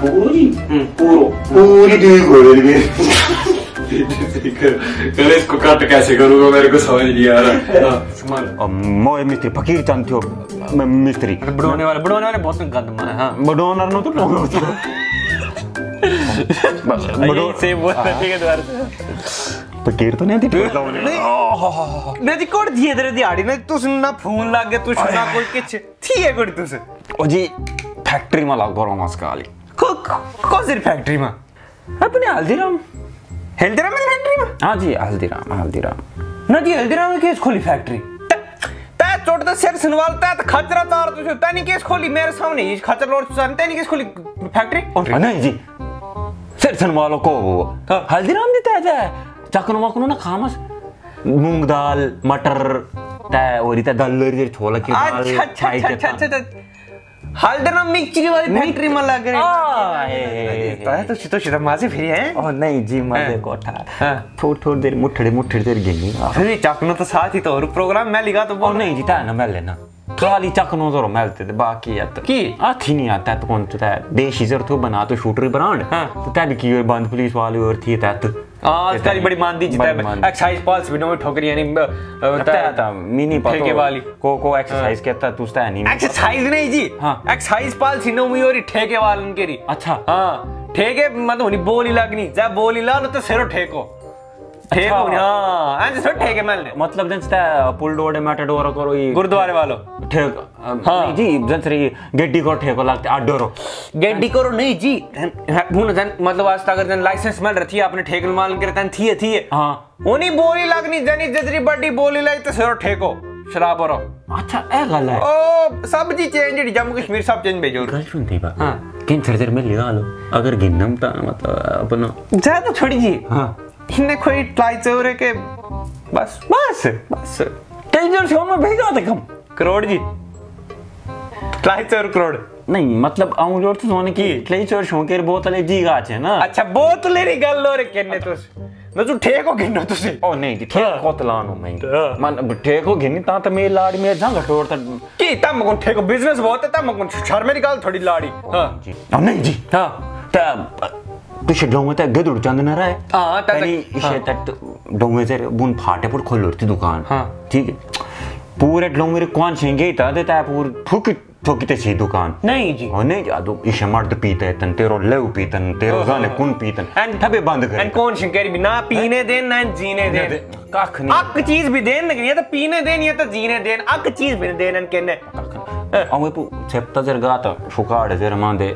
पूरी? पूरो कट कैसे करूँगा मेरे को समझ नहीं आ रहा हाँ, मोए मिस्त्री फकीर चंद थियो म- मिस्त्री बुढ़ोने वाले बुढ़ोने वाले बहुत गंद मार हाँ बडोनर नो तो लोगो तो बड़ो से। रहे के द्वार फकीर तो नहीं थी नहीं। जी कोड दिए तेरे दिहाड़ी? ने तू ना फ़ोन लाग गया तू सुना कोई किच थी है कोई तुसे? ओ जी फैक्ट्री में लग कौन सी फैक्ट्री में? अपने हल्दीराम। हल्दीराम में फैक्ट्री में? हाँ जी हल्दीराम हल्दीराम। ना जी हल्दीराम में केस खोली फैक्ट्री ता चोट तो सिर सुनवालता है खचरा तार तुझे तनी केस खोली मेरे सामने ये खचरा लोड सुन तनी केस खोली फैक्ट्री नहीं जी। वालों को हाँ। हल्दीराम चकनो वकनो ना खामस। मूंग दाल मटर तय और इतना दाल लरी छोला की दाल अच्छा अच्छा अच्छा के अच्छा अच्छा हल्दीराम मिक्सचरी वाली फैक्ट्री में लग। रही हे, तो है तो सीधो सीधा मासे फिर है? ओ नहीं जी मज़े। को उठा। हाँ। थोड़ी थोड़ी देर मुठड़े मुठड़े देर गेंगी फिर चकनो तो साथ ही तो और प्रोग्राम मैं लिखा तो नहीं जी ता ना मैं लेना। खाली चकनो जरो मेलते थे बाकी या तो की? आथी नहीं आता तो कौन तो देशी जर तो बना तो शूटर ब्रांड हाँ। तो तब की और बंद पुलिस वाले और थी ता तो आज कल बड़ी मानदी जीता। एक्साइज पाल्स भी ठोकरी यानी था मिनी पतो ठेके वाली को को एक्सरसाइज कहता तू उसता नहीं एक्सरसाइज नहीं जी हाँ। एक्सरसाइज पाल सिनो मी और ठेके वालन के अच्छा हाँ ठेके मतलब बोली लगनी जा बोली ला न तो सेरो ठेको ठेको। होनी, हाँ ऐसे सर ठेके मिलने मतलब जन ता पुल डोडे मेटाडोर करो ये गुरुद्वारे वालों। ठेक हाँ। हाँ जी जन सरी गड्डी को ठेको लगते आडोरो गेडी करो नहीं जी। हुन जन मतलब आज अगर जन लाइसेंस मिल रही आपने ठेके माल के तन थी थी। हाँ। उनी बोली लगनी जनी जजरी बड़ी बोली लगी तो सेरो ठेको शराब और अच्छा ए गल है। ओ सब जी चेंज जम्मू कश्मीर सब चेंज भेजो। गल सुनती बा हाँ। किन थर थर में लिया लो अगर गिन्नम ता मतलब अपना ज़्यादा छोड़ी जी। हाँ। इन्हें कोई ट्राई चोरे के बस बस बस टेंशन शो में भेजा थे कम करोड़ जी ट्राई चोर करोड़ नहीं मतलब आऊँ ज़ोर तो सोने की क्ले चोर शौकेर बोतले जी गाच है ना अच्छा बोतले री गल लो रे केने तुस न तू ठेको गिनो तुसे ओ नहीं जी ठेक तलानो मैं। मन ठेको घिनी ता तो मेरी लाड़ में जंग टोर ता की तम को ठेको बिज़नेस बहुत है तम को शर्म की गल थोड़ी लाड़ी हाँ जी नहीं जी हाँ ता पिछे डोंगे ता गदुड़ चंद न रहा है हाँ, ता- तनी हाँ। इसे तट डोंगे से बुन फाटे पर खोल उठती दुकान हाँ। ठीक है पूरे डोंगे रे कौन छेंगे ता देता पूर ठुक ठुकते सी दुकान नहीं जी ओ नहीं जादू इसे मर्द पीते तन तेरो लेव पीतन तेरो जाने कुन पीतन एंड- ठबे बंद एंड कर कौन शिंकेरी भी ना पीने देन ना जीने देन कख नहीं अक चीज़ भी देन नहीं तो पीने देन ये तो जीने देन अक चीज़ भी देन एंड केने अवे पु चेप्ता जर गाता शुकाड़ जर मांदे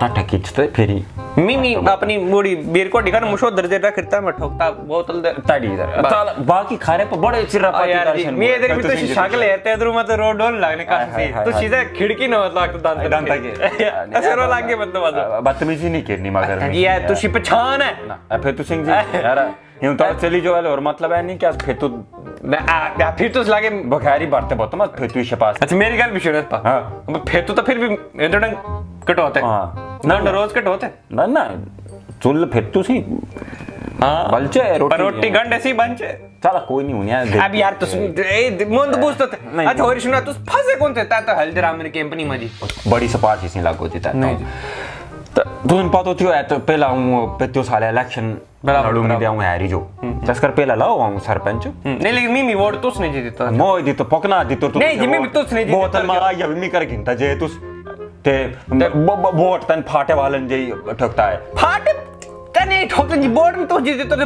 टाटा खिचते फेरी। मिमी अपनी मुड़ी बीर को दिखा मुशो दर्जे रख करता मैं ठोकता बोतल ताड़ी इधर। बाकी खारे पर बड़े चिरा पाती यार मी इधर भी तो है ते इधर मत रोड डोल लागने का तो। सीधा खिड़की न मतलब तो दांत दांता के ऐसे रो लागे मतलब मतलब बदतमीजी नहीं करनी मगर तू है। फिर तू सिंह जी यार यूँ तो चली जो वाले और मतलब है नहीं क्या फिर तू ना फिर तो तू अच्छा मेरी गल भी सुनो। पा हाँ। अब तो तो फिर भी इधर कट होते हाँ। ना ना रोज कट होते ना ना। चुल फिर तू सी। हाँ। बलचे रोटी। रोटी गंड ऐसी बनचे। चला कोई नहीं उन्हें अब यार तू मन तो पूछतो अच्छा और सुना तू फंसे कौन थे? ता तो हल्दीराम की कंपनी में जी। बड़ी सपाट सी लागो थी है तो पहला हूँ पेत्यो साले इलेक्शन लड़ूँगी बराबर। दिया हूँ हैरी जो तस्कर पहला लाओ हूँ सरपंच. नहीं लेकिन मिमी वोट तुस नहीं जीती तो मोय दी तो पकना दी तो नहीं, जिम्मे भी तुस नहीं जीते बोतल मारा या भी कर गिनता जे ते ब- वोट तन फाटे वालन जे ठगता है फाटे कने ठोकन जी बोर्ड में तो जीती तो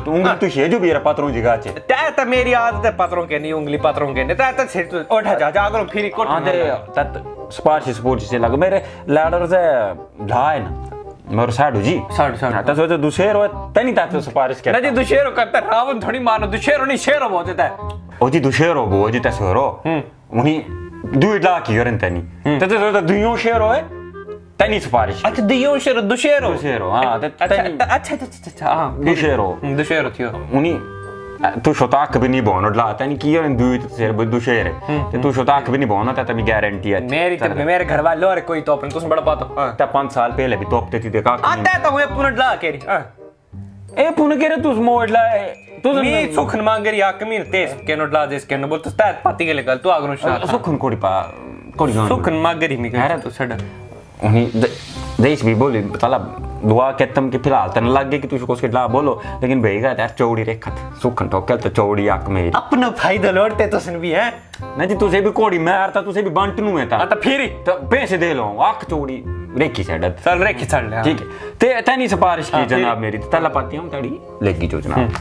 तो तू ये जो भी पत्रों जिगा चे तै तो मेरी आदत है पत्रों के नहीं उंगली पत्रों के नहीं तै तो सिर तो उठा जा जा करो फिर कोट आंदे तत स्पार्श स्पोर्ट से लग। मेरे लैडर से लाए ना मेरे साडू जी। साडू, साडू। हाँ, तो सोचे रो तनी तात स्पार्श ना जी के दुशेरो करता रावण थोड़ी मारो दुशेरो नहीं शेरो बहुत है ओ जी दूसरे रो बो जी तसरो उन्हीं दुई ला की तनी। तो तो दुइयों शेर होए दियो शेर दुशेरो दुशेरो, हाँ, ते- अच्छा अच्छा अच्छा हाँ दुशेरो. दुशेरो थियो Uni tu shotak bini bono la tani ki yor du ser bu du shere te tu shotak bini bono ta mi guarantee है मेरी तो मेरे घर वाले और कोई तो अपने तुम बड़ा पातो हाँ ta 5 साल पहले भी तोपते थी देखा आता तो हुए पुनः डला केरी ए पुन के रे तू मोडला तू मी सुखन मांगरी या कमीन तेज के नो डला जिस के नो बोलतो स्तात पाती के लेकर तू आगनो सुखन कोडी पा कोडी सुखन मांगरी मी कह तो सड उन्हीं देश भी बोली तला दुआ केतम के फ़िलहाल तन लग गई कि तू उसके ला बोलो लेकिन भईगा यार चौड़ी रेखत सुखन ठोकल तो चौड़ी आक मेरी। अपना फ़ायदा लौटते तो सन भी है? नहीं जी तुझे भी कोड़ी मारता तुझे भी बंटनू है हाँ ता तो फिर तो पैसे दे लो आक चौड़ी रेखी सेडत चल रे खिचड़ ले ठीक है। ते तनी सिफारिश की हाँ, जनाब मेरी तला पाती हूँ तड़ी लेगी जो जनाब।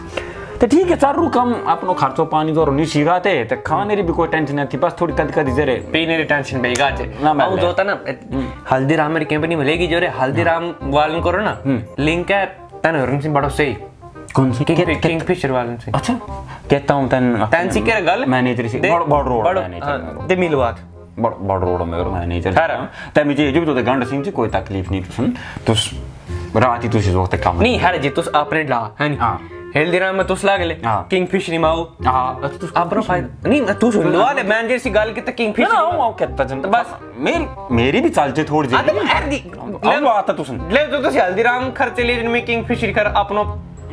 तो ठीक है कम। अपनो खर्चो पानी जो नहीं सीगाते तो खाने री भी कोई टेंशन नहीं थी बस थोड़ी कद कद जरे। पीने की टेंशन बेगा जे ना, मैं अब जो होता ना हल्दीराम मेरी कंपनी में लेगी जो रे हल्दीराम वालन करो ना। लिंक है तन हरन सिंह बड़ो सही। कौन सी? किंग फिशर वालन से अच्छा कहता हूँ तन तन सी के गल? मैनेजर से बड़ बड़ रोड मैनेजर। हाँ, ते मिलवात। बड़ बड़ रोड में मैनेजर। खैर। ते मुझे जो तो गंड सिंह से कोई तकलीफ़ नहीं तुसन। तुस रात ही तुसी जो तक काम नहीं हर जी तुस अपने ला है नहीं? हाँ। हल्दीराम में तुस लागले हाँ। किंग फिशर माओ। हाँ तुस अपनो फ़ायदा नहीं तू सुन लो वाले मैनेजर सी गल की किंग ना फिशर ना वो कहता जन बस। मेरी मेरी भी चलते थोड़ी जी आता हर दी अब आता तुसन। ले तो तुस हल्दीराम खर्चे ले जिनमें किंग फिशर कर अपनो।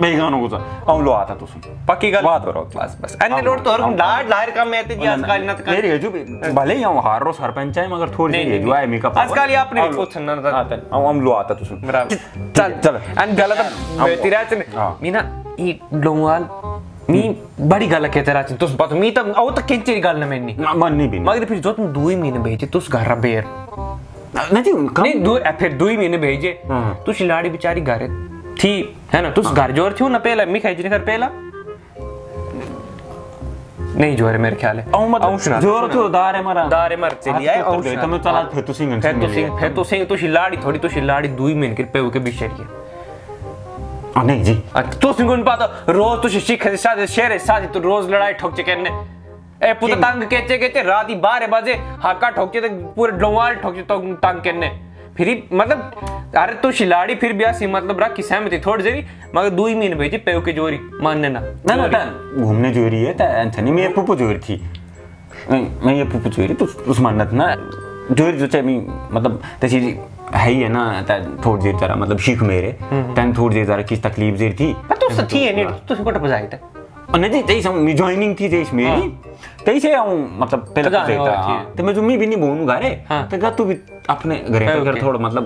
मैं गानों को अब लो आता तुसन। पक्की गल बात करो। बस बस। अन्य लोड तो हर लाड लाड का मैं ते जी आजकल ना तो मेरी जो भी भले ही हम हार रो सरपंच है मगर थोड़ी सी जो है मेकअप आजकल ये आपने कुछ ना आता हम हम लो आता तुसन। बराबर। चल चल। आणि गला तर तिराच हा. मी ना ही डोंगवाल मी बड़ी गल कहते राच तुस बात मी तो औ तो किंची गल ना मैंनी ना मन नहीं भी मगर फिर जो तुम दो ही महीने भेजे तुस घर बेर। नहीं नहीं दो फिर दो ही महीने भेजे। हाँ। तू शिलाड़ी बेचारी घर थी है ना? तुस घर ज़ोर थी ना पहला? मी खाई घर पहला? नहीं ज़ोर है मेरे ख्याल है। औ मतलब ज़ोर तो दार है मरा। दारे मर चली आए और तो मैं चला फिर तो सिंगन फिर तो सिंह फिर तो सिंह तो शिलाड़ी थोड़ी तो शिलाड़ी दो ही महीने के पे के बीच शरीर नहीं जी। तू सिंगुन पाता। रोज तू शिख साथ शेर साथ तू रोज लड़ाई ठोक ठोकचे करने ए पुत तंग केचे केचे रात ही बारह बजे हाका ठोकचे तो पूरे डोंवाल ठोकचे तो तंग करने फिर मतलब अरे तू शिलाड़ी फिर भी ऐसी मतलब रखी सहमति थोड़ी देरी मगर दो ही महीने भेजी पेव के जोरी मानने ना ना ना घूमने जो रही है ता अंथनी में पुपु जो रही थी। नहीं मैं ये पुपु जो रही तो उस मन्नत ना जो जो चाहे मैं मतलब तैसी है ही है ना ता थोड़ी देर जरा मतलब सीख मेरे। तन थोड़ी देर जरा किस तकलीफ़ देर थी? पर तू सच्ची है नहीं तू कोट बजाई था और नहीं जैसे मैं ज्वाइनिंग थी जैसे मेरी। तैसे आऊँ मतलब पहले तो तो जाने था वाला थी। हाँ। तो मैं मैं भी नहीं बोलूँ घरे हाँ। तो गा तू भी अपने घरे है, पे कर थोड़ा मतलब।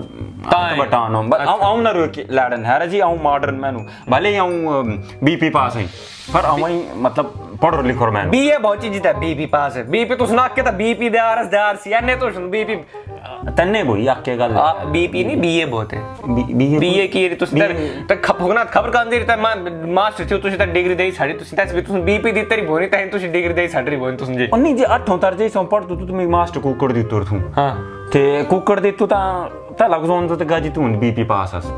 बटानो आऊँ आऊँ ना रो लाडन है जी? आऊँ मॉडर्न मैनू भले ही आऊँ बीपी पास है पर आऊँ ही मतलब पढ़ो लिखो मैनू बीए बहुत चीज़ था बीपी पास। है बीपी तो सुना के बीपी दे आरएस दे आरसी एने तो बीपी तन्ने बोई आके गल। बीपी नहीं बीए बहुत है। बीए बीए की? तो सीधा तक खपगना खबर कान दे ता मास्टर थियो तुसी ता डिग्री देई साडी तुसी ता तुसी बीपी दी तेरी भोनी ता तुसी डिग्री देई साडी भोनी तुसी जी। उन्नी जी अठों तर जे सं पढ़ तू तुम्हें मास्टर कुकड़ दी तुर थू। हाँ। ते कुकड़ दी तू ता ता लग जोन तो गाजी तू बीपी पास हस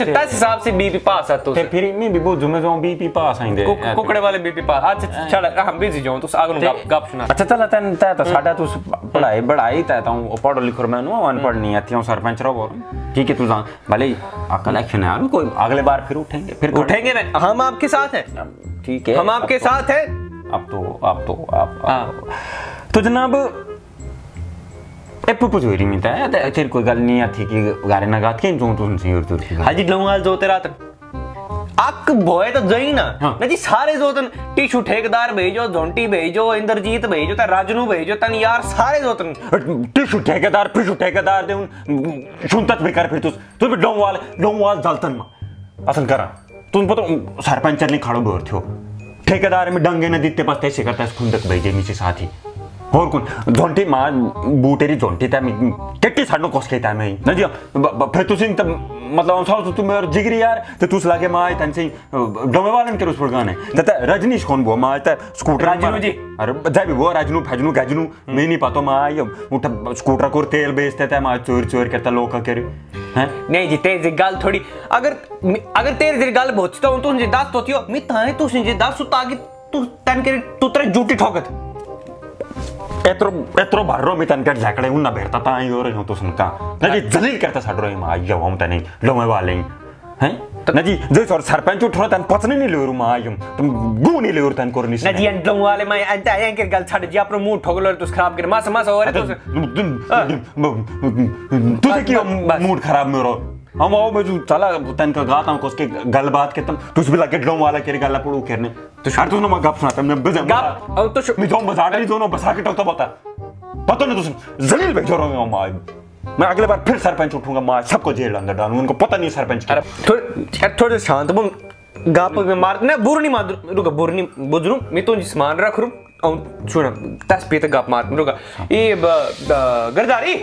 अच्छा तस हिसाब से बीपी पास है तो ते फिर मैं भी बोझ में जो बीपी पास आइंदे कुकड़े वाले बीपी पास। अच्छा चल हम बिज़ी जाऊँ तुस आगनु गप गप सुना। अच्छा चल तन ता तो साडा तू पढ़ाई बढ़ाई ता ता पढ़ो लिखो मैं नु अनपढ़ नहीं आती हूँ सरपंच रहो बोल ठीक है तू जा भले अकल एक्शन है कोई अगले बार फिर उठेंगे फिर उठेंगे ना? हम आपके साथ हैं। ठीक है हम आपके तो- साथ हैं। अब तो अब तो अब हाँ। तो जनाब ए पुपु जोरी में ता ते तेरे कोई गल नहीं आती कि गारे ना गात के जो तू सुन और तू हाजी लंगाल जोते रात अक भोए तो जई ना हाँ। ना जी सारे जोतन टिशू ठेकेदार भेजो झोंटी भेजो इंद्रजीत भेजो ता राजनू भेजो तन यार सारे जोतन टिशू ठेकेदार पिशू ठेकेदार दे उन सुनतत भी कर फिर तू तू भी डोंगवाल डोंगवाल जलतन मा असल करा तू पता सरपंच ने खड़ो बोर थियो ठेकेदार में डंगे न दिते पास तैसे करता खुंदक भेजे मिसे साथी और कौन झोंटी माँ बूटेरी झोंटी ता टेट्टी साडनो कोस के ता मैं न जी फिर तू मतलब साल तू मेरे जिगरी यार ते तू लागे माँ तन से डोंगे वालन के पर गाने तता रजनीश कौन बो माँ ता स्कूटर राजनू जी। अरे जाय भी वो राजनू फजनू गजनू मैं नहीं पातो माँ ये उठा स्कूटर को तेल बेचते थे माँ चोर चोर करता लोग का करे हैं नहीं जी तेरी गल थोड़ी अगर अगर तेरी गल बहुत तो तू जे दस तो थियो मी ताए तू जे दस ताकि तू तन के तू तेरे जूटी ठोकत एत्रो एत्रो भर्रो मी तनकर झाकड़े उन्ना बेरता ता यो रे तो सुनका। ना जी जलील करता साडरो मा आयो हम तने लोमे वाले। हैं? ना जी जे सर सरपंच उठरो तन पचने नहीं लेरू मा आयो तुम गु नहीं लेरू तन कोरनी ना जी अंडों वाले मैं अंत आए के गल छड़ जी अपना मुँह ठोक लो तो खराब कर। मास मास रहे तो तू से क्यों मूड खराब मेरो हम आओ मैं जो चला तन का गाता हूँ उसके गल बात के तुम तुझ भी लगे डोम वाला केरे गल्ला पड़ू करने। तो शार तू मैं गप सुनाता मैं बजा गप? और तो मैं तो बजा रही दोनों बसा के टोकता बता पता नहीं तुझे जलील भेजो रहा हूँ मैं मैं अगले बार फिर सरपंच उठूँगा मैं सबको जेल अंदर डालूँगा उनको पता नहीं सरपंच अरे थोड़े थोड़े शांत बम गाप में मार ना बुर नहीं मार रुका बुर नहीं बुजरू। मैं तो सामान रख रू और सुन दस पे तक गाप मार रुका। ये गरदारी?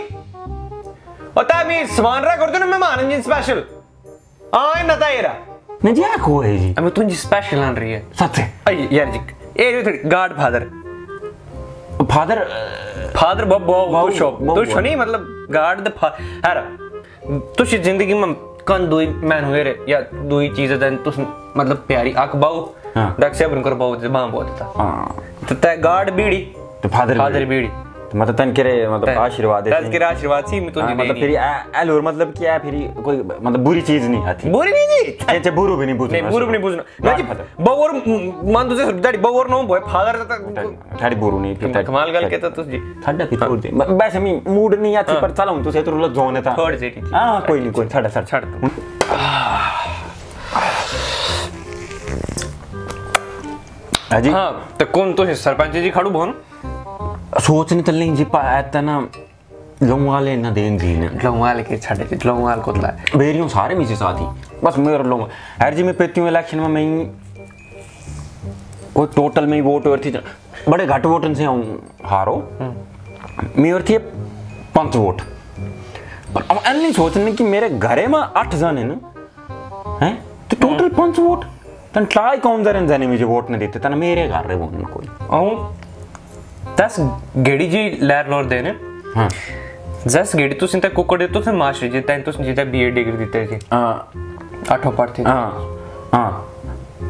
हाँ है जी अब तुझे स्पेशल आन रही है। सच है? अय यार जी ए जो थोड़ी गार्ड फादर फादर फादर बब बहु- बहु शॉप बहु- तो शनि मतलब गार्ड द यार तुझ ज़िंदगी में कन दुई मैन हुए रे या दुई चीज़ें देन तुस मतलब प्यारी अक बाऊ हाँ। दक से कर बाऊ जे बां बहुत था हाँ। तो ते गार्ड बीड़ी। तो फादर फादर बीड़ी। तो मतलब तन करे मतलब आशीर्वाद देते के आशीर्वाद सी मैं हाँ, तुझे मतलब फिर एलोर मतलब क्या है फिर कोई मतलब बुरी चीज़ नहीं आती बुरी नहीं जी? अच्छा बुरु भी नहीं बुझना नहीं बुरी नहीं बुझना। ना जी बवर मान तुझे डैडी बवर नो बोय फादर तक थारी बुरु नहीं फिर कमाल गल के तो तुझ। जी ठंडा फिर छोड़ दे। ब- वैसे मैं मूड नहीं आती पर चलाऊं तो से तो लो जोन था। थोड़ी सी ठीक हाँ कोई नहीं कोई छड़ा छड़ छड़ दो। अजी हाँ तो कौन तो सरपंच जी खड़ू बोन सोचने तो नहीं जी पाया ना लोग वाले ना देन जी ने। लौंगाल के छड़े जी लौंगाल कोतला। बेरियों सारे मुझे साथी बस मेरे लोग। हर जी मैं पेती हूँ इलेक्शन में मैं कोई टोटल में ही वोट और थी बड़े घट वोटन से हूँ हारो। मैं और थी पाँच वोट पर अब नहीं सोचने कि मेरे घरे में आठ जन है ना हैं? तो टोटल पाँच वोट तन ट्राई कौन जरन जाने मुझे वोट नहीं देते तन मेरे घर रे ना कोई और दस गेड़ी जी लैर लोर देने। हाँ। दस गेड़ी तो सिंता कुकड़ दे तो से मास्टर जी तैन तो जीता बीए डिग्री देते थे। हाँ। आठों पढ़ते थे। हाँ। हाँ।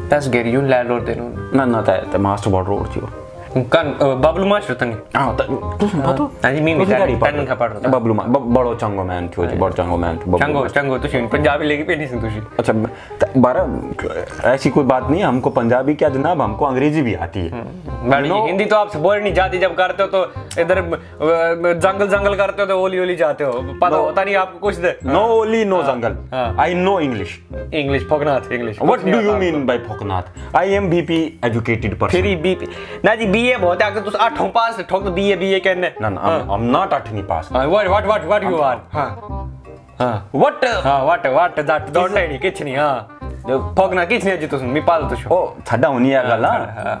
दस गेड़ी यूँ लैर लोर देने। ना ना ते मास्टर बोर्ड रोड वो कन बबलू मास्टर तनी हाँ त तू सुन पतो अजी मी उसकी गाड़ी टन का पढ़ रहा बबलू मा बड़ो चंगो मैन थियो जी बड़ो चंगो मैन थियो चंगो चंगो तो शिन पंजाबी लेके पेनी सिंह तुशी अच्छा बारह ऐसी कोई बात नहीं हमको पंजाबी क्या जनाब हमको अंग्रेज़ी भी आती है. हिंदी तो आपसे बोल नहीं जाती जब करते हो तो इधर जंगल जंगल करते हो तो ओली ओली जाते हो पता होता नहीं आपको कुछ दे नो ओली नो जंगल। I know English English फोकनाथ English what do you mean by फोकनाथ I am BP educated person फिर बी ना जी बीए बहुत है तुम आठों पास ठोक तो बीए बीए कहने। ना ना आई एम नॉट अठवीं पास। What what what what you are हाँ। हाँ व्हाट हाँ व्हाट व्हाट दैट डोंट नहीं किछ नहीं हाँ। फोकना किछ नहीं जी तुम मी पाल तो ओ छड्डा होनी है गल्ला? हाँ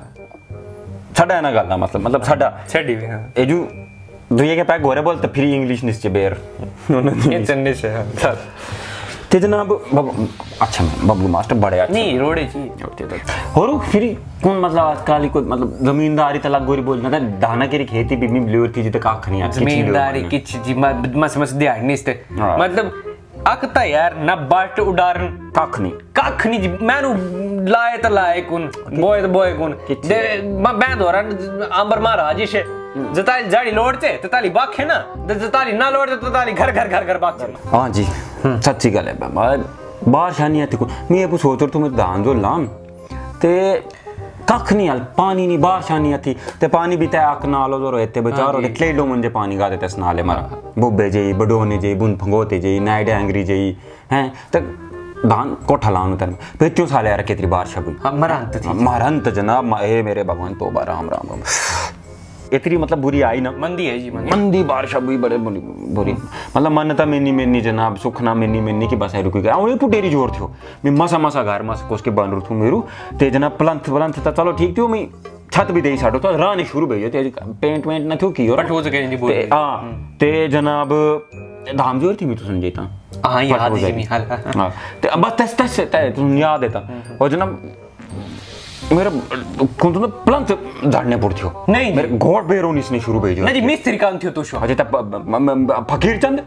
है। ना गल्ला मतलब मतलब छड़ी भी हाँ। एजू दुए के पैक गोरे बोलते फिर इंग्लिश निश्चय बेर। ये चन्ने से हाँ। ते जनाब अच्छा मैं बबलू मास्टर बड़े अच्छे। नहीं रोड़े जी। होरो फिर कौन मतलब आजकल को मतलब जमींदारी तलाक गोरी बोलना था दाना केरी खेती भी मी ब्ल्यूर थी जिते काख नहीं जमींदारी किछ जी मस मस दिहाड़ नहीं इसते हाँ। मतलब अकता यार ना बाट उडारन। काख नहीं। कख नहीं जी मैनू लाए तो लाए कुन बोए तो बोए कुन। दे मैं दोरा अंबर महाराज इशे जताली जाड़ी लोड़ते तताली बाखे ना। जताली ना लोड़ते तताली घर घर घर घर बाखे। हाँ जी। सच्ची गल है बाबा बाहर आती को मैं ये सोच रहा तुम्हें दान जो लाम ते कख नहीं आल पानी नहीं बाहर शानी आती ते पानी भी ते आक नालो जो रहते बेचारो ते क्लेडो मुंजे पानी गा देते स्नाले मरा बुब्बे जेई बडोने जेई बुन फंगोते जेई नाइडे एंग्री जेई हैं? ते दान कोठा लानु तन पे क्यों साले यार केतरी बार शबुई हाँ मरांत थी। महारंत जनाब ए मेरे भगवान तोबा राम राम राम। इतनी मतलब बुरी आई ना। मंदी है जी मंदी। मंदी बारिश हुई बड़े बुरी बुरी। मतलब मान्यता मेनी मेनी जनाब सुखना मेनी मेनी की बस है रुकी गया उन्हें पुटेरी ज़ोर थियो। मैं मसा मसा घर मस कोस के बन थू मेरू। ते जनाब प्लंथ प्लंथ था चलो ठीक थियो मैं छत भी देई साडो। तो रानी शुरू भई ते पेंट वेंट न थियो की और हो सके जी ते बोल हाँ ते जनाब धाम ज़ोर थी मैं तो? समझेता हाँ याद है जी हाँ। ते बस तस तस ते याद देता और जनाब मेरा कौन तो प्लंथ पड़ती हो नहीं। मेरे घोड़ बेरोनी इसने शुरू भेजो नहीं ना जी मिस्त्री थियो तो शो अजय म- म- म- फकीर चंद?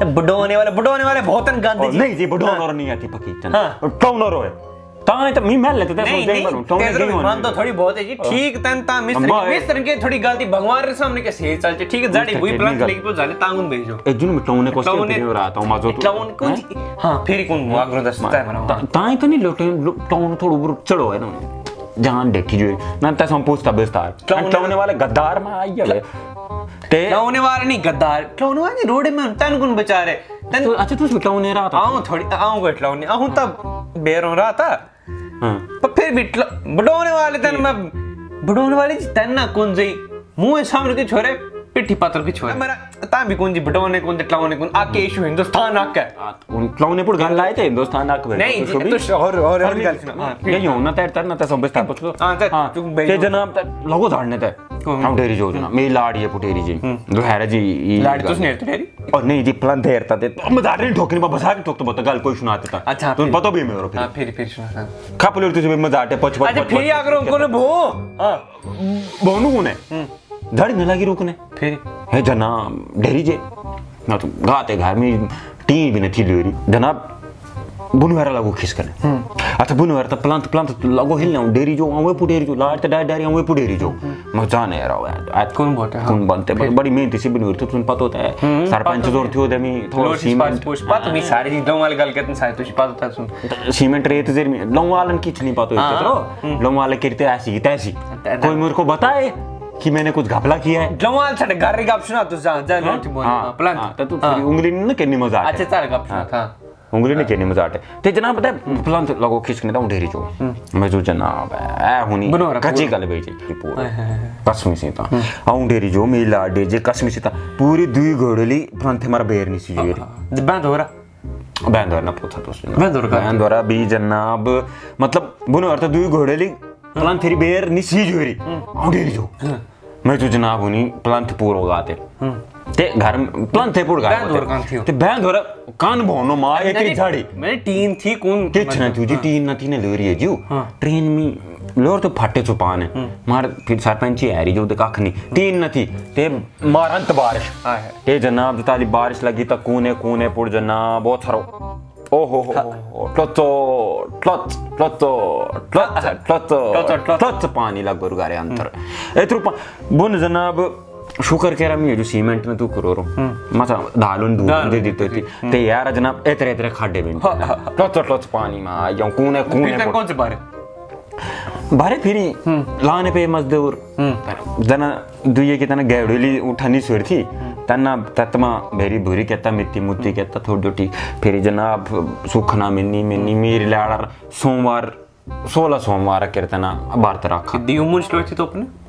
तो होने वाले बुडोने वाले बहुत और गांधी नहीं जी बुढ़ो और नहीं आती फकीर चंद। हाँ। कौन और है? तां तो मी महल लेते थे नहीं सोचते नहीं हैं टोने तेरे गई मान तो थोड़ी बहुत है जी। ठीक तन ता मिस्टर अम्मा, मिस्टर के थोड़ी गलती भगवान रे सामने के सही चल ठीक है जाड़ी के प्लान लेके तो जाने तांगुन भेजो। ए जुन में टोने को टोने- स्टेप रहा था मजो तो क्लाउन कौन हाँ? फिर कौन आग्रो दस्ता है मना ताई तो नहीं लोटे टोन थोड़ा ऊपर चढ़ो है ना। जान देखी जो ना तस हम पूछता बेस्तार टोने वाले गद्दार में आई है ते क्लाउन वाले नहीं गद्दार। क्लाउन वाले रोड में तन कौन बेचारे तन तो अच्छा तू टोने रहा था। आऊँ थोड़ी आऊँ को क्लाउन आऊँ तब बेरों रहा था। हाँ पर फिर भी ट्ल- बडोने वाले तन मैं बडोने वाले तन ना कौन जी मुँह सामने के छोरे। पिट्ठी पत्थर के छोरे। मेरा ता भी कौन जी बडोने कौन ते कौन आके इशू हिंदुस्तान आके। उन टोने पुर गल लाए थे हिंदुस्तान आक नहीं जी तो और और और गल सुना। हाँ ये हो ना तेरे तर ना ते सब बेस्तार पुछ हाँ, ते- तू ते जनाब ते लगो धाड़ने ते। हम डेरी जो जना मेरी लाड़ी है पुटेरी जी। जो है जी लाड़ी गल। तुस नेर तेरी और नहीं जी प्लान देरता ते। हम दाड़ी ठोकनी में बसा के ठोकते बहुत गल कोई सुनाते था अच्छा, तुम पता भी है मेरे हाँ फिर फिर फिर सुना खापले तुझे भी मज़ा आते पच पच अच्छा फिर आग्रो कौन भो। हाँ बोनू कोने दाड़ी न लगी रुकने। फिर। है जनाब डेरी जे। ना तो गाते घर में टीन भी नहीं थी लेरी जनाब बुनवारा लगो खिस करने। अच्छा बुनवारा तो प्लांट प्लांट लगो हिलने डेरी जो आवे पुडेरी जो। लाट डाय डायरी आवे पुडेरी जो। मज़ा नहीं आ रहा है आज कौन बोलते हैं? कौन बनते बड़ी बड़ी मेहनत से बुनवारी तो तुम्हें पता होता है। सरपंच ज़ोर थी होते मी थोड़ा पास सीमेंट पुष्प पात मी सारी दी दो वाली गल करते सारे तुझे पात था सुन सीमेंट रेत जेर में लोंग वालन की नहीं पता होता तो। लोंग वाले करते ऐसी तैसी। कोई मेरे को बताए? कि मैंने कुछ घपला किया है? जमाल छड़ घर री गप सुना तू जा जा लोट बोल हाँ? प्लान हाँ, तो तू फिर उंगली नहीं ना करनी मज़ा अच्छा चल सुना था उंगली नहीं करनी मज़ा आटे ते जनाब पता है प्लांट लगो खिसकने दा ढेरी जो मैं जो जनाब है हुनी कच्ची गल बेचे की पूरा। कसमी से ता। आऊँ ढेरी जो मेरी लाडे जे कसमी से ता। पूरी दुई घोड़ली प्लांट हमारा बेर नहीं सी जेरी बंद हो रहा बैंदवर ना पूछा तो उसने बैंदवर का? बैंदवर भी जनाब मतलब बुनो अर्थ दुई घोड़ली प्लांट तेरी बेर नहीं सी जेरी आऊँ ढेरी जो मैं जो जनाब हुनी प्लांट पूरो गाते ते घर में प्लांट थे पूर गाते बैंदवर कान थियो? ते बैंदवर कान भोनो माँ एक झाड़ी। मेरी टीन थी कौन किच ना तुझी तीन ना तीन ले रही है जो। ट्रेन में लोर तो फटे चुपान है। मार फिर सरपंच ही है जो तो कख नहीं। तीन न थी। ते मारंत बारिश। हाँ। ते जनाब ताली बारिश लगी तो कूने कूने पुर जनाब? बहुत थरो ट्लत पानी लग गुरगारे अंतर बुन जनाब शुक्र कह रहा मैं जो सीमेंट में तू करो रो मसा दालुन दूध दे देते थी ते यार जनाब एतरे एतरे खाडे बिन ट्लत ट्लत पानी में जाऊँ कूने कूने कौन से बारे बारे फिरी लाने पे मजदूर जना दुये की तना गैडोली उठानी सुर थी तना तत्मा भेरी भूरी कहता, मिट्टी मुत्ती कहता, थोड़ी थोड़ी फिर जनाब, सुखना मिनी मिनी मेरी लाड़ सोमवार, सोलह सोमवार करता ना भारत रखा। दी उम्र तो अपने?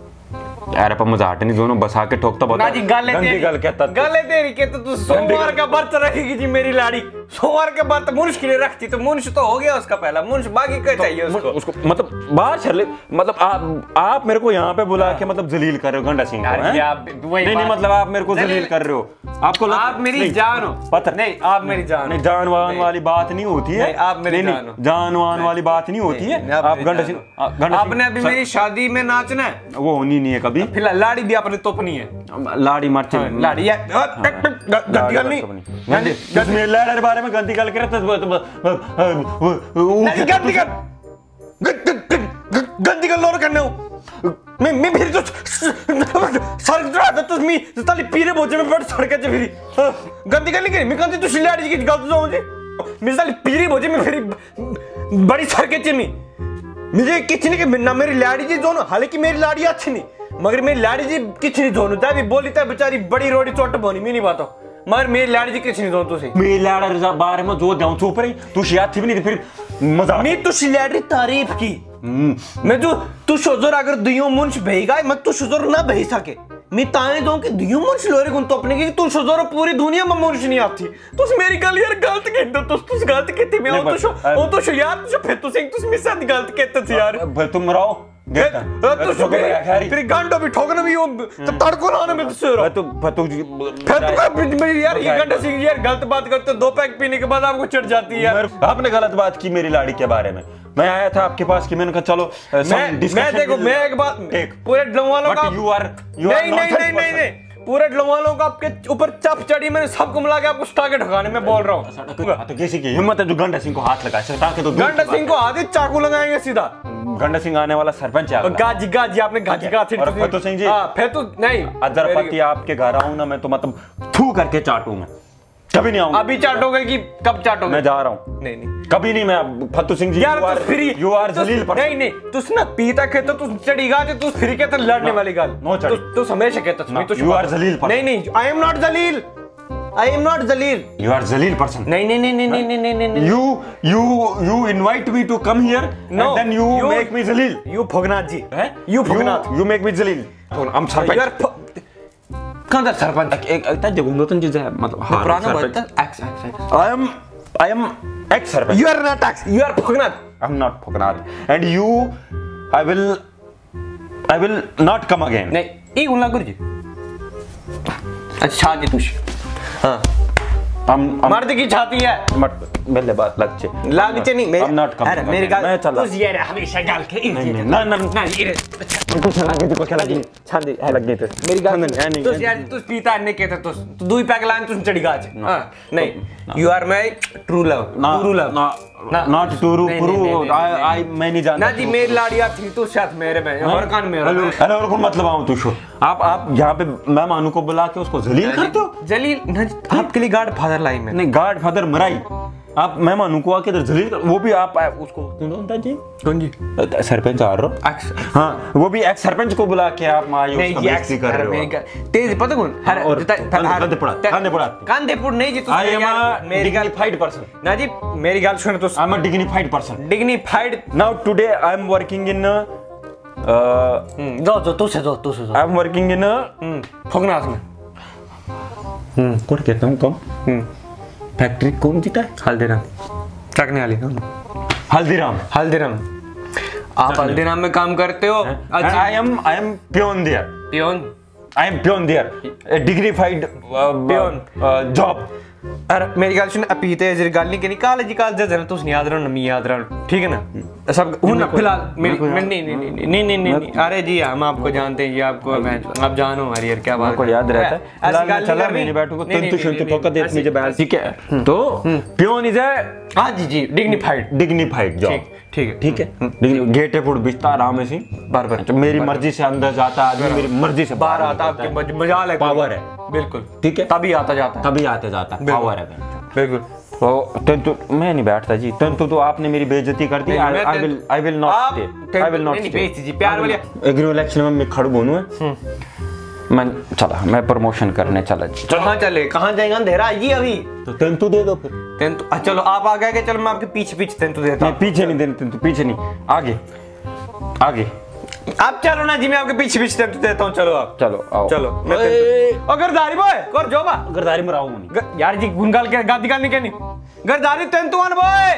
अरे पर मज़ा नहीं दोनों बसा के ठोकता ना जी गल गंदी तेरी गल कहता गल तेरी के तो तू सोमवार का व्रत रखेगी जी मेरी लाड़ी। सोमवार का व्रत मुंश के लिए रखती तो मुंश तो हो गया उसका पहला। मुंश बाकी क्या चाहिए उसको। उसको मतलब बाहर चल मतलब आप आप मेरे को यहाँ पे बुला के मतलब जलील कर रहे हो गंडा सिंह हैं? नहीं नहीं मतलब आप मेरे को जलील कर रहे हो। आपको आप मेरी जान हो। पता नहीं आप मेरी जान नहीं जान वान वाली बात नहीं होती है। आप मेरी जान हो। जान वान वाली बात नहीं होती है। आप गंडा सिंह हो। आपने अभी मेरी शादी में नाचना है? वो होनी नहीं है कभी। फ़िलहाल लाड़ी भी आपने तोपनी है। लाड़ी मरचे लाड़ी है। जिस मेरे लाड़े के बारे में गंदी गल करे तो तो- तो- गंदी गल करने मैं मैं फिर तो सड़क चढ़ा दे तू मी ताली पीरे बोझे में बैठ सड़क च फिरी। गंदी गल नहीं करी? मैं गंदी तू शिलाड़ी की गल जाऊँ जी मैं ताली पीरे बोझे में फिरी बड़ी सड़क च मी। मुझे किच नहीं कि ना मेरी लाड़ी जी दोनों हालाँकि मेरी लाड़ी अच्छी नहीं। मगर मेरी लाड़ी जी किच नहीं दोनों तै भी बोली तै बेचारी बड़ी रोड़ी चोट बोनी मैं नहीं बातो। मगर मेरी लाड़ी जी किच नहीं दोनों तुसी। मेरे लाड़े के बारे में जो जाऊँ चुप रही तू शिया थी भी नहीं थी, फिर मज़ा मैं तुझी लाड़ी तारीफ़ की। मैं जो तू शुजर अगर दुयो मुंश भेगा मैं तू शुजर ना भेज सके। मैं ताने दो कि दुयो मुंश लोरे गुन तो अपने की तू शुजर पूरी दुनिया में मुंश नहीं आती तुस मेरी गल यार गलत कहते तुस तुस गलत कहते मैं ओ तो शो ओ तो शो यार तुस फिर तुस तुस मेरे साथ गलत कहते थे यार। भाई तुम रहो देखता तू तो खैरी फिर गांडो भी ठोकना भी वो तो तड़को लाने में तुझसे भाई तू भाई तू फिर तो क्या यार ये घंटा सिंह यार गलत बात करते हो, दो पैक पीने के बाद आपको चढ़ जाती है यार आपने गलत बात की मेरी लाड़ी के बारे में मैं आया था आपके पास की मैंने कहा चलो मैं मैं देखो मैं एक बात एक पूरे ड्रम वालों का नहीं नहीं नहीं पूरे वालों का आपके ऊपर चप चढ़ी मैंने सबको मिला के आपको स्टा के ठकाने में बोल रहा हूँ। हाँ, तो किसी की? हिम्मत है जो गंडा सिंह को हाथ लगाए सटा के तो गंडा सिंह को आधे चाकू लगाएँगे सीधा। गंडा सिंह आने वाला सरपंच है गाजी गाजी आपने गाजी का फतू सिंह जी? फेतु फिर तो नहीं अदरपति आपके घर आऊँ ना मैं तो मतलब थू करके चाटूँगा। कभी नहीं आऊँगा। अभी चाटोगे कि कब चाटोगे मैं जा रहा हूँ। नहीं नहीं। कभी नहीं मैं फतू सिंह जी यार तू फ्री you are जलील पर। नहीं नहीं तू ना पीता के तो तू चढ़ी गा तू फ्री के तो लड़ने वाली गल। no चढ़ी। तू हमेशा कहता No, तू you are जलील person. नहीं नहीं आई एम नॉट जलील। आई एम नॉट जलील। You are जलील person नहीं नहीं नहीं नहीं नहीं नहीं नहीं नहीं। You you you invite me to come here No, and then you, you- make me जलील। यू भोगनाथ जी हैं? यू भोगनाथ। You make me जलील। तो हम सरपंच। यू इस्कंदर सरपंच एक एक इतना जगुंगतन चीज़ है मतलब हाँ पुराना word ex ex I am I am ex sarpanch you are not ex you are फकनाथ I am not फकनाथ and you I will I will not come again नहीं एक उल्ला गुरुजी अच्छा जी तुष हाँ हम मर्द की छाती है मत पहले बात लग चे लाग चे नहीं I'm not coming अरे मेरी गाल मैं चला तू ये रे हमेशा गाल के नहीं नहीं ना ना ना। ये रे कुछ लगे तो क्या लगी? छांदी है लग गई तो मेरी गाल नहीं नहीं तू यार तू पीता नहीं कहते तू तू दुई पैक लाइन तू चढ़ी गाज हाँ नहीं you are my true love true love not true पुरू आई मैं नहीं जानता ना जी मेरी लाड़िया थी तो साथ मेरे में और कान मेरा हेलो हेलो और कौन मतलब आऊँ तू शो आप आप यहाँ पे मैं मानू को बुला के उसको जलील करते हो? जलील? आपके लिए गार्ड फादर लाई मैं नहीं गार्ड फादर मराई। आप मैं मानू को आके इधर जलील कर वो भी आप उसको होता जी? कौन जी? सरपंच आ रहे। हो एक्स हाँ वो भी एक्स सरपंच को बुला के आप माँ नहीं कर रहे हो तेज पता कौन? हर और कांदे- पुड़ा, कांदे पुड़ा। कांदे पुड़ नहीं जी तू आई एम मेरी गाल डिग्निफाइड पर्सन ना जी मेरी गाल सुन तो I am dignified person dignified now today I am working in I जो जो तू से जो तू से जो एम वर्किंग इन फगनाथ में हम्म कौन कहता हूँ कम फैक्ट्री कौन जीता है? हल्दीराम। चकने वाली हल्दीराम। हल्दीराम। आप हल्दीराम में काम करते हो? I am I am peon there peon I am peon there dignified peon job अरे मेरी गल सुन अपीते जेरी गल नहीं करनी कालेज कालेज जन तुस नहीं याद रहो याद रहो ठीक है ना? सब हूँ फ़िलहाल मेरी नहीं नहीं नहीं नहीं नहीं अरे जी हम आपको जानते हैं जी आपको मैं आप जानो हमारी यार क्या बात को याद रहता है। ऐसी गल चला मैं बैठूँगा दे मुझे बैठ ठीक है तो प्योन इज़ ए हाँ जी जी डिग्निफाइड डिग्निफाइड जॉब ठीक है। ठीक है? गेटे पुट बिस्ता आराम से बार बार। तो मेरी मर्ज़ी से अंदर जाता आदमी मेरी मर्ज़ी से बाहर आता आपके मजाल है। पावर है। बिल्कुल। ठीक है? तभी आता जाता है। तभी आते जाता है। पावर है बिल्कुल। तो तंतु मैं नहीं बैठता जी। तंतु तो आपने मेरी बेइज्जती कर दी। I will I will not stay I will not बेइज्जती जी, प्यार वाली- एग्री इलेक्शन में मैं खड़ बोनू है? मैं चला मैं प्रमोशन करने चला जी। कहाँ चले? कहाँ जाएगा अंधेरा? जी अभी। तो तंतु दे दो फिर। तेंतु चलो आप आ गए चलो मैं आपके पीछे पीछे तेंतु देता हूँ। पीछे नहीं देने तंतु पीछे नहीं। आगे। आगे। आप चलो ना जी मैं आपके पीछे पीछे देता हूँ। चलो आप। चलो आओ। चलो मैं ओ गरदारी बॉय कर जो बा। गर्दारी में राहू नहीं यार जी गुनगाल के गादी गाल नहीं। कहनी तेन तेंतु बॉय